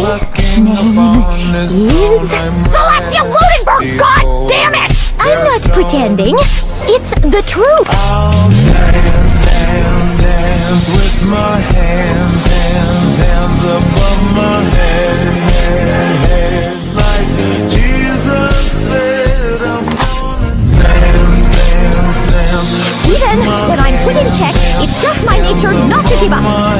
name is... Celestia Ludenberg, God damn it! I'm not pretending. It's the truth. I'll dance, dance, dance with my hands, hands, hands above my head. Like Jesus said, Even when I'm put in check, it's just my nature not to give up.